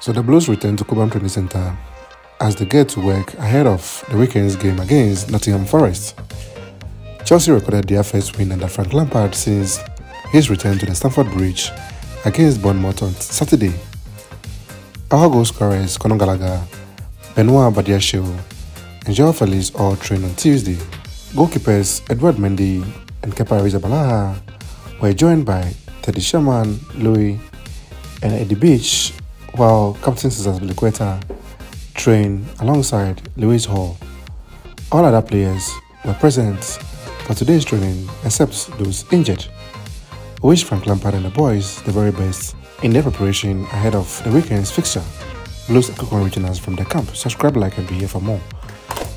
So the Blues return to Cobham Training Centre as they get to work ahead of the weekend's game against Nottingham Forest. Chelsea recorded their first win under Frank Lampard since his return to the Stamford Bridge against Bournemouth on Saturday. Our goal scorers Conor Gallagher, Benoit Badiashile, and Felix all trained on Tuesday. Goalkeepers Edouard Mendy and Kepa Arrizabalaga were joined by Teddy Sharman, Louis, and Eddie Beach, while Captain Cesar Azpilicueta trained alongside Lewis Hall. All other players were present for today's training except those injured. We wish Frank Lampard and the boys the very best in their preparation ahead of the weekend's fixture. Blues reaching us from the camp. Subscribe, like, and be here for more.